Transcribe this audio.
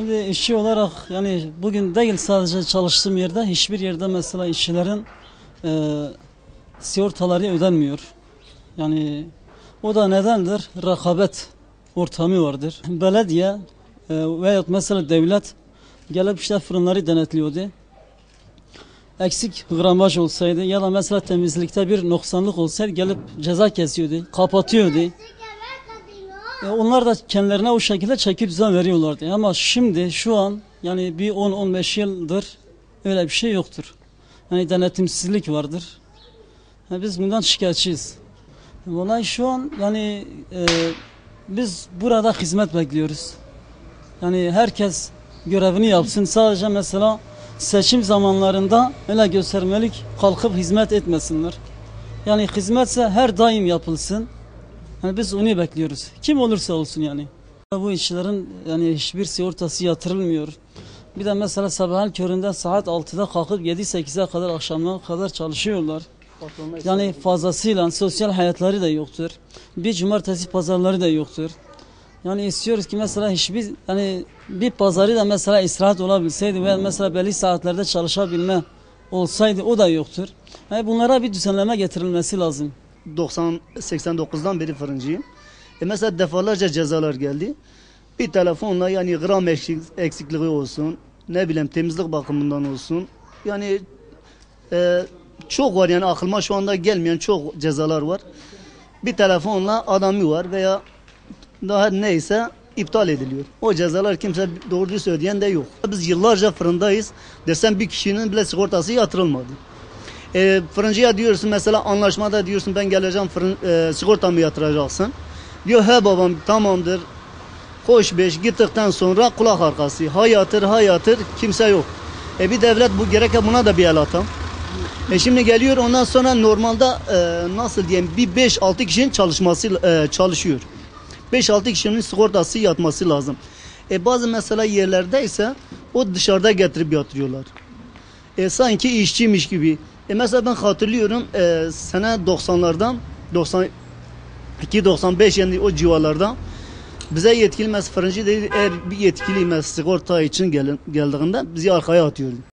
Şimdi işçi olarak yani bugün değil sadece çalıştığım yerde hiçbir yerde mesela işçilerin e, sigortaları ödenmiyor. Yani o da nedendir? Rekabet ortamı vardır. Belediye e, veyahut mesela devlet gelip işte fırınları denetliyordu. Eksik gramaj olsaydı ya da mesela temizlikte bir noksanlık olsaydı gelip ceza kesiyordu, kapatıyordu. E, onlar da kendilerine o şekilde çeki düzen veriyorlardı. Ama şimdi şu an yani bir 10-15 yıldır öyle bir şey yoktur. Yani denetimsizlik vardır. Yani biz bundan şikayetçiyiz. Vallahi şu an yani e, biz burada hizmet bekliyoruz. Yani herkes görevini yapsın. Sadece mesela seçim zamanlarında öyle göstermelik kalkıp hizmet etmesinler. Yani hizmetse her daim yapılsın. Yani biz onu bekliyoruz. Kim olursa olsun yani. Bu işçilerin yani hiçbir sigortası yatırılmıyor. Bir de mesela sabahın köründe saat 6'da kalkıp 7-8'e kadar akşamına kadar çalışıyorlar. Yani fazlasıyla sosyal hayatları da yoktur. Bir cumartesi pazarları da yoktur. Yani istiyoruz ki mesela hiçbir yani bir pazarı da mesela istirahat olabilseydi veya mesela belli saatlerde çalışabilme olsaydı o da yoktur. Yani bunlara bir düzenleme getirilmesi lazım. 90 89'dan beri fırıncıyım. E mesela defalarca cezalar geldi. Bir telefonla yani gram eksik, eksikliği olsun, ne bileyim temizlik bakımından olsun. Yani e, çok var yani aklıma şu anda gelmeyen çok cezalar var. Bir telefonla adamı var veya daha neyse iptal ediliyor. O cezalar kimse doğru dürüst ödeyen de yok. Biz yıllarca fırındayız. Desem bir kişinin bile sigortası yatırılmadı. E, fırıncıya diyorsun mesela anlaşmada diyorsun ben geleceğim fırın, e, sigortamı yatıracaksın. Diyor he babam tamamdır. Hoş beş gittikten sonra kulak arkası. Ha yatır ha yatır kimse yok. E bir devlet bu gereke buna da bir el atam. E şimdi geliyor ondan sonra normalde e, nasıl diyeyim bir 5-6 kişinin çalışması e, çalışıyor. 5-6 kişinin sigortası yatması lazım. E bazı mesela yerlerde ise o dışarıda getirip yatırıyorlar. E, sanki işçiymiş gibi. E mesela ben hatırlıyorum e, sene 90'lardan 92-95 yani o civarlarda bize yetkili mes fırıncı dedi eğer bir yetkili mes sigorta için gel, geldiğinde bizi arkaya atıyor.